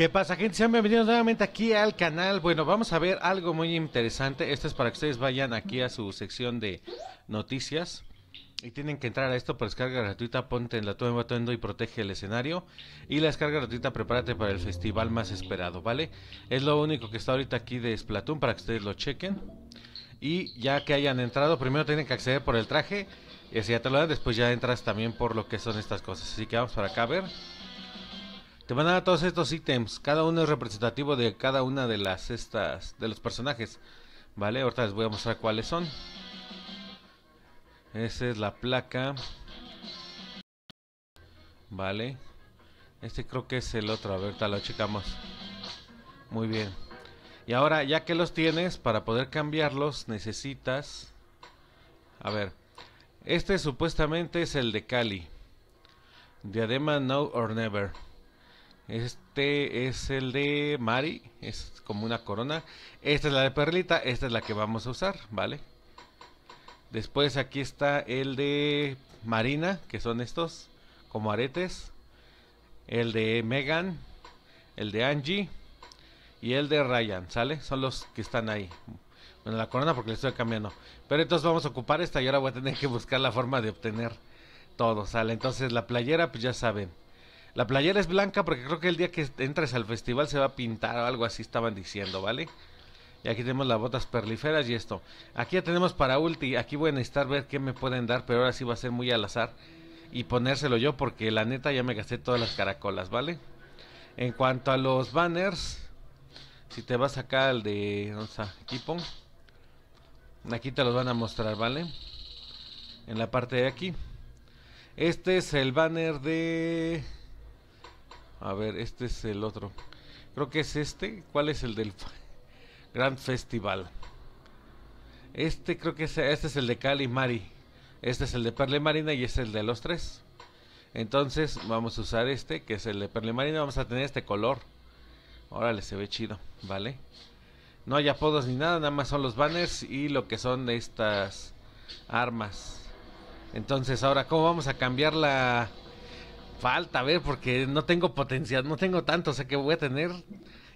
¿Qué pasa, gente? Sean bienvenidos nuevamente aquí al canal. Bueno, vamos a ver algo muy interesante. Esto es para que ustedes vayan aquí a su sección de noticias. Y tienen que entrar a esto por descarga gratuita. Ponte en la tuba atuendo y protege el escenario. Y la descarga gratuita, prepárate para el festival más esperado, ¿vale? Es lo único que está ahorita aquí de Splatoon para que ustedes lo chequen. Y ya que hayan entrado, primero tienen que acceder por el traje. Y si ya te lo dan, después ya entras también por lo que son estas cosas. Así que vamos para acá a ver. Te van a dar todos estos ítems. Cada uno es representativo de cada una de las estas de los personajes. Vale, ahorita les voy a mostrar cuáles son. Esa es la placa. Vale. Este creo que es el otro. A ver, ahorita lo checamos. Muy bien. Y ahora, ya que los tienes, para poder cambiarlos, necesitas... A ver. Este supuestamente es el de Cali. Diadema Now or Never. Este es el de Mari, es como una corona. Esta es la de Perlita, esta es la que vamos a usar, ¿vale? Después aquí está el de Marina, que son estos, como aretes. El de Megan, el de Angie y el de Ryan, ¿sale? Son los que están ahí. Bueno, la corona porque le estoy cambiando. Pero entonces vamos a ocupar esta y ahora voy a tener que buscar la forma de obtener todo, ¿sale? Entonces la playera, pues ya saben la playera es blanca porque creo que el día que entres al festival se va a pintar o algo así estaban diciendo, ¿vale? Y aquí tenemos las botas perliferas y esto. Aquí ya tenemos para ulti. Aquí voy a necesitar ver qué me pueden dar, pero ahora sí va a ser muy al azar. Y ponérselo yo porque la neta ya me gasté todas las caracolas, ¿vale? En cuanto a los banners, si te vas acá al de... ¿Dónde está? Equipo. Aquí te los van a mostrar, ¿vale? En la parte de aquí. Este es el banner de... A ver, este es el otro. Creo que es este. ¿Cuál es el del Grand Festival? Este creo que es, este es el de Cali Mari. Este es el de Perle Marina y este es el de los tres. Entonces vamos a usar este, que es el de Perle Marina. Vamos a tener este color. Órale, se ve chido, ¿vale? No hay apodos ni nada, nada más son los banners y lo que son estas armas. Entonces ahora, ¿cómo vamos a cambiar la, Falta, a ver, porque no tengo potencial, no tengo tanto, o sea que voy a tener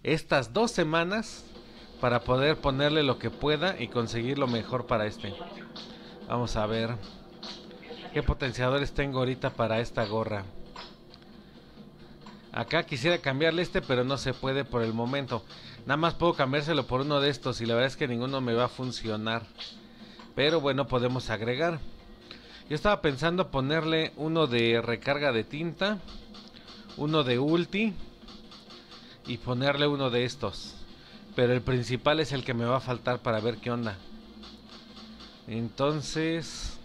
estas dos semanas para poder ponerle lo que pueda y conseguir lo mejor para este. Vamos a ver qué potenciadores tengo ahorita para esta gorra. Acá quisiera cambiarle este, pero no se puede por el momento. Nada más puedo cambiárselo por uno de estos y la verdad es que ninguno me va a funcionar. Pero bueno, podemos agregar. Yo estaba pensando ponerle uno de recarga de tinta, uno de ulti y ponerle uno de estos. Pero el principal es el que me va a faltar para ver qué onda. Entonces...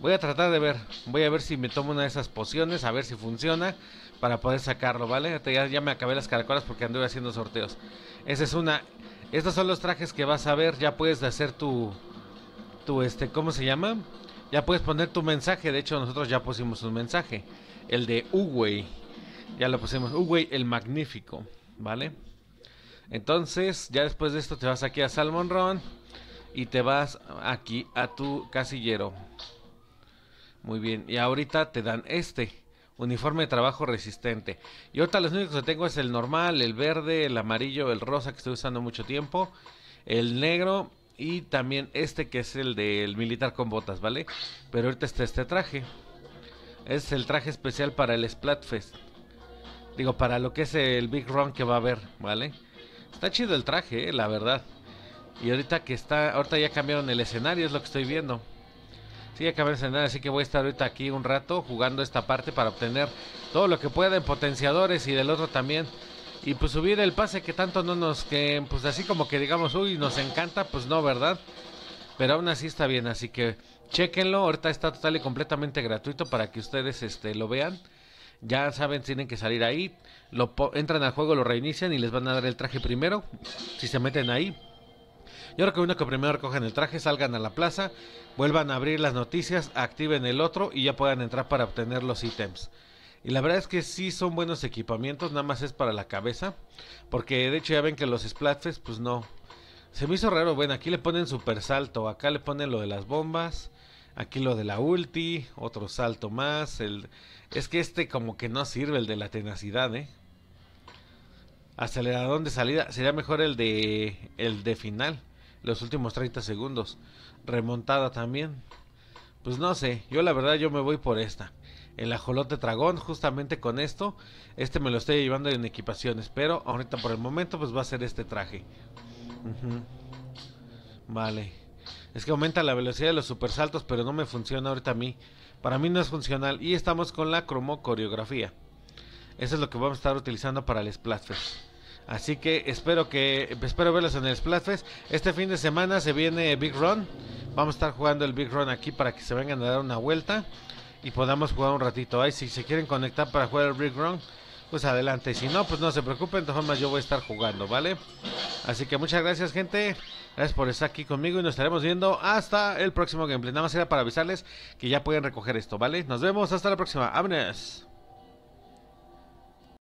Voy a tratar de ver. Voy a ver si me tomo una de esas pociones. A ver si funciona. Para poder sacarlo, ¿vale? Ya, ya me acabé las caracolas porque anduve haciendo sorteos. Esa es una... Estos son los trajes que vas a ver. Ya puedes hacer tu... Tu este... ¿Cómo se llama? Ya puedes poner tu mensaje. De hecho, nosotros ya pusimos un mensaje. El de Uwey. Ya lo pusimos. Uwey el Magnífico. ¿Vale? Entonces, ya después de esto te vas aquí a Salmon Run. Y te vas aquí a tu casillero. Muy bien. Y ahorita te dan este. Uniforme de trabajo resistente. Y ahorita los únicos que tengo es el normal, el verde, el amarillo, el rosa que estoy usando mucho tiempo. El negro y también este que es el del militar con botas, ¿vale? Pero ahorita está este traje. Es el traje especial para el Splatfest. Digo, para lo que es el Big Run que va a haber, ¿vale? Está chido el traje, eh, la verdad. Y ahorita que está, ahorita ya cambiaron el escenario, es lo que estoy viendo. Sí, ya cambiaron el escenario, así que voy a estar ahorita aquí un rato jugando esta parte para obtener todo lo que pueda en potenciadores y del otro también y pues subir el pase que tanto no nos que pues así como que digamos uy nos encanta pues no verdad pero aún así está bien así que chequenlo ahorita está total y completamente gratuito para que ustedes este lo vean. Ya saben tienen que salir ahí lo entran al juego lo reinician y les van a dar el traje primero si se meten ahí. Yo recomiendo que primero recojan el traje, salgan a la plaza, vuelvan a abrir las noticias, activen el otro y ya puedan entrar para obtener los ítems. Y la verdad es que sí son buenos equipamientos, nada más es para la cabeza. Porque de hecho ya ven que los Splatfest, pues no. Se me hizo raro, bueno, aquí le ponen super salto, acá le ponen lo de las bombas, aquí lo de la ulti, otro salto más. Es que este como que no sirve, el de la tenacidad, ¿eh? aceleradón de salida. Sería mejor el de el de final, los últimos 30 segundos. Remontada también. Pues no sé, yo la verdad yo me voy por esta. El ajolote dragón, justamente con esto. Este me lo estoy llevando en equipaciones, pero ahorita por el momento pues va a ser este traje. Vale. Es que aumenta la velocidad de los supersaltos, pero no me funciona ahorita a mí. Para mí no es funcional. Y estamos con la cromo coreografía. Eso es lo que vamos a estar utilizando para el Splatfest. Así que espero que espero verlos en el Splatfest. Este fin de semana se viene Big Run. Vamos a estar jugando el Big Run aquí para que se vengan a dar una vuelta y podamos jugar un ratito. Ahí si se quieren conectar para jugar el Big Run, pues adelante. Si no, pues no se preocupen, de todas formas yo voy a estar jugando, ¿vale? Así que muchas gracias, gente. Gracias por estar aquí conmigo y nos estaremos viendo hasta el próximo gameplay. Nada más era para avisarles que ya pueden recoger esto, ¿vale? Nos vemos hasta la próxima. ¡Vámonos!